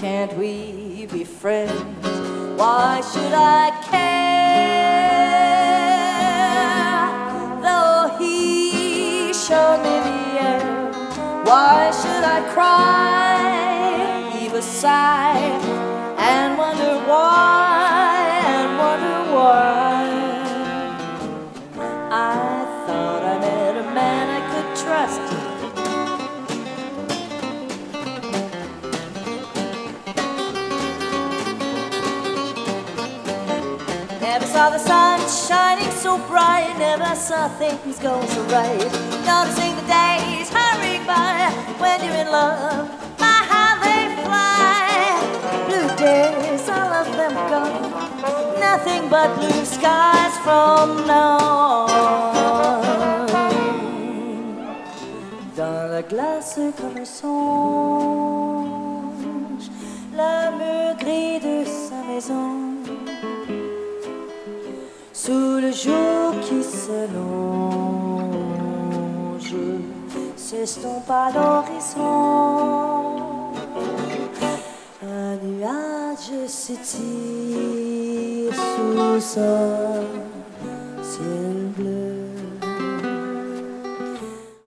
Can't we be friends? Why should I care? Though he showed me the air, why should I cry? Heave a sigh and wonder why, and wonder why. I thought I met a man I could trust. Never saw the sun shining so bright, never saw things go so right. Noticing the days hurrying by when you're in love, my how they fly. Blue days, all of them gone, nothing but blue skies from now on. Dans la glace comme songe, la mur gris de sa maison sous le jour qui s'allonge, s'estompe à l'horizon. Un nuage s'étire sous son ciel bleu.